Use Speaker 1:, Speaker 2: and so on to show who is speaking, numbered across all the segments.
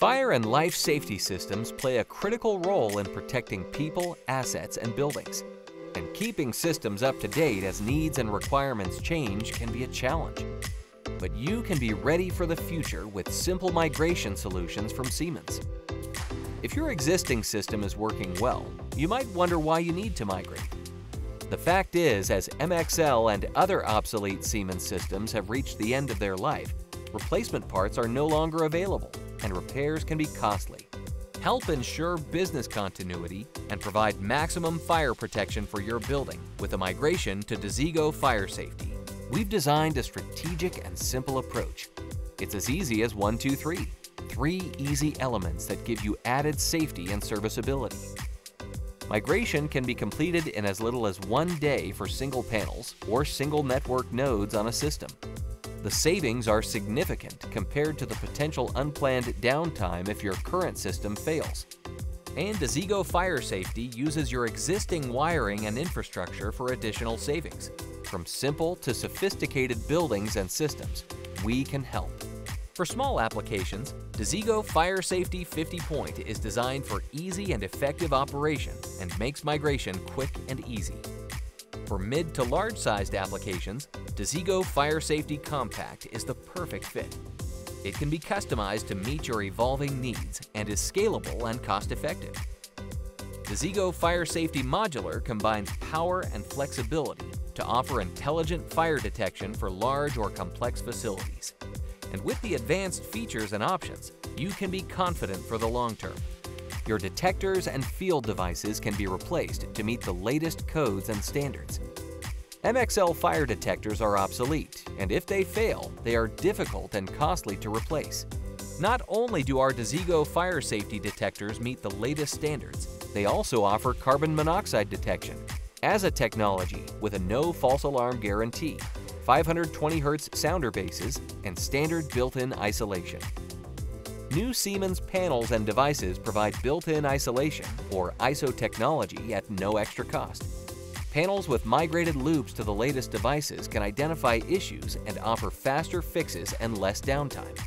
Speaker 1: Fire and life safety systems play a critical role in protecting people, assets, and buildings. And keeping systems up to date as needs and requirements change can be a challenge. But you can be ready for the future with simple migration solutions from Siemens. If your existing system is working well, you might wonder why you need to migrate. The fact is, as MXL and other obsolete Siemens systems have reached the end of their life, replacement parts are no longer available and repairs can be costly. Help ensure business continuity and provide maximum fire protection for your building with a migration to Desigo Fire Safety. We've designed a strategic and simple approach. It's as easy as one, two, three. Three easy elements that give you added safety and serviceability. Migration can be completed in as little as one day for single panels or single network nodes on a system. The savings are significant compared to the potential unplanned downtime if your current system fails. And Desigo Fire Safety uses your existing wiring and infrastructure for additional savings. From simple to sophisticated buildings and systems, we can help. For small applications, Desigo Fire Safety 50 Point is designed for easy and effective operation and makes migration quick and easy. For mid to large sized applications, Desigo Fire Safety Compact is the perfect fit. It can be customized to meet your evolving needs and is scalable and cost effective. Desigo Fire Safety Modular combines power and flexibility to offer intelligent fire detection for large or complex facilities. And with the advanced features and options, you can be confident for the long term. Your detectors and field devices can be replaced to meet the latest codes and standards. MXL fire detectors are obsolete, and if they fail, they are difficult and costly to replace. Not only do our Desigo fire safety detectors meet the latest standards, they also offer carbon monoxide detection ASA technology with a no false alarm guarantee, 520 Hz sounder bases, and standard built-in isolation. New Siemens panels and devices provide built-in isolation, or ISO technology, at no extra cost. Panels with migrated loops to the latest devices can identify issues and offer faster fixes and less downtime.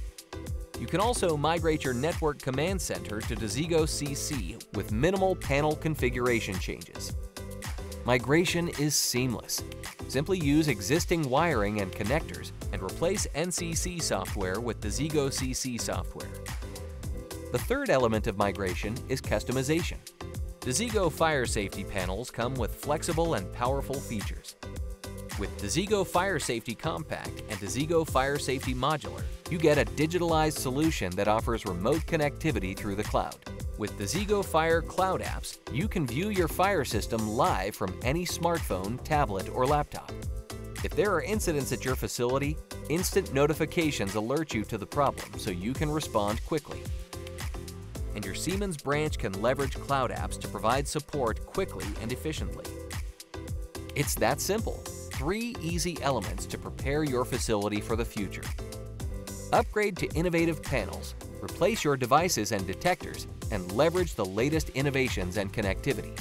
Speaker 1: You can also migrate your network command center to Desigo CC with minimal panel configuration changes. Migration is seamless. Simply use existing wiring and connectors and replace NCC software with the Desigo CC software. The third element of migration is customization. Desigo fire safety panels come with flexible and powerful features. With Desigo Fire Safety Compact and Desigo Fire Safety Modular, you get a digitalized solution that offers remote connectivity through the cloud. With Desigo Fire Cloud apps, you can view your fire system live from any smartphone, tablet, or laptop. If there are incidents at your facility, instant notifications alert you to the problem so you can respond quickly and your Siemens branch can leverage cloud apps to provide support quickly and efficiently. It's that simple. Three easy elements to prepare your facility for the future. Upgrade to innovative panels, replace your devices and detectors, and leverage the latest innovations and connectivity.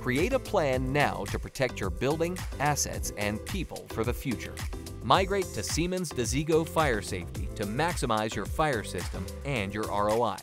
Speaker 1: Create a plan now to protect your building, assets, and people for the future. Migrate to Siemens Desigo Fire Safety to maximize your fire system and your ROI.